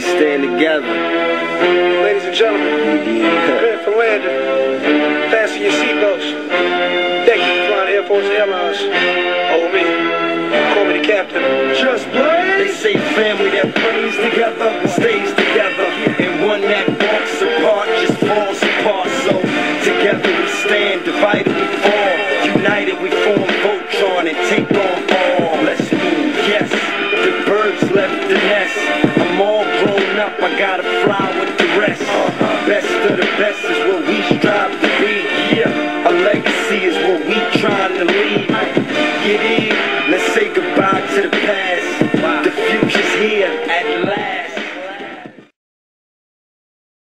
stand together. Ladies and gentlemen, prepare for landing. Fasten your seatbelts. Thank you for flying Air Force Airlines. Oh, me. Call me the captain. Just They say family that prays together stays together, and one that walks apart just falls apart. So together we stand, divided we fall, united we form Voltron and take on top, I gotta fly with the rest. Best of the best is what we strive to be. Yeah. a legacy is what we trying to leave. Get in, let's say goodbye to the past. The future's here at last.